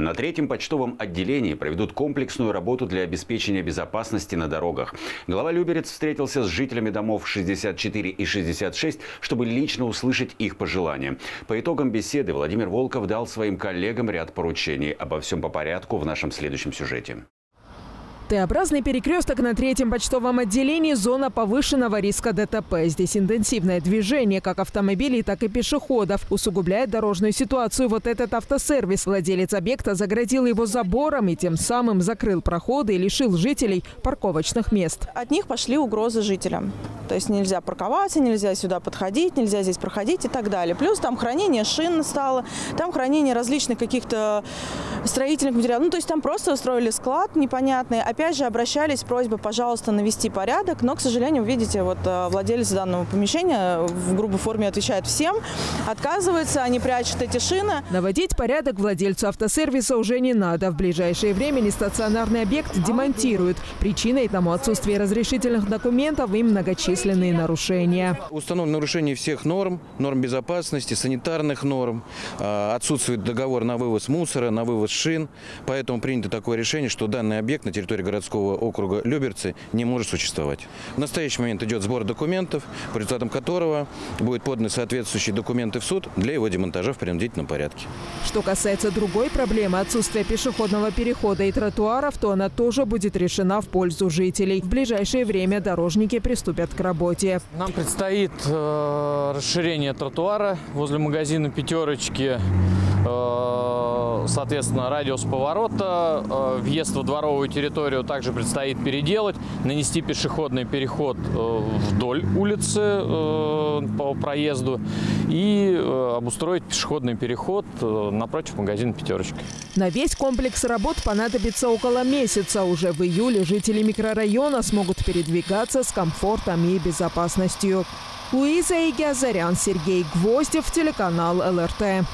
На третьем почтовом отделении проведут комплексную работу для обеспечения безопасности на дорогах. Глава Люберец встретился с жителями домов 64 и 66, чтобы лично услышать их пожелания. По итогам беседы Владимир Волков дал своим коллегам ряд поручений. Обо всем по порядку в нашем следующем сюжете. Т-образный перекресток на третьем почтовом отделении – зона повышенного риска ДТП. Здесь интенсивное движение как автомобилей, так и пешеходов. Усугубляет дорожную ситуацию вот этот автосервис. Владелец объекта заградил его забором и тем самым закрыл проходы и лишил жителей парковочных мест. От них пошли угрозы жителям. То есть нельзя парковаться, нельзя сюда подходить, нельзя здесь проходить и так далее. Плюс там хранение шин стало, там хранение различных каких-то строительных материалов. Ну, то есть там просто устроили склад непонятный опять же обращались с просьбой, пожалуйста, навести порядок, но, к сожалению, видите, вот э, владелец данного помещения в грубой форме отвечает всем, отказывается, они прячут эти шины. Наводить порядок владельцу автосервиса уже не надо. В ближайшее время нестационарный объект демонтируют. Причиной тому отсутствие разрешительных документов и многочисленные нарушения. Установлено нарушение всех норм, норм безопасности, санитарных норм. А, отсутствует договор на вывоз мусора, на вывоз шин. Поэтому принято такое решение, что данный объект на территории городского округа Люберцы не может существовать. В настоящий момент идет сбор документов, по результатам которого будут поданы соответствующие документы в суд для его демонтажа в принудительном порядке. Что касается другой проблемы отсутствия пешеходного перехода и тротуаров, то она тоже будет решена в пользу жителей. В ближайшее время дорожники приступят к работе. Нам предстоит э, расширение тротуара возле магазина «Пятерочки». Э, соответственно, радиус поворота, э, въезд в дворовую территорию также предстоит переделать, нанести пешеходный переход э, вдоль улицы по проезду и обустроить пешеходный переход напротив магазина «Пятерочка». На весь комплекс работ понадобится около месяца. Уже в июле жители микрорайона смогут передвигаться с комфортом и безопасностью. Луиза Игиазарян, Сергей Гвоздев, телеканал ЛРТ.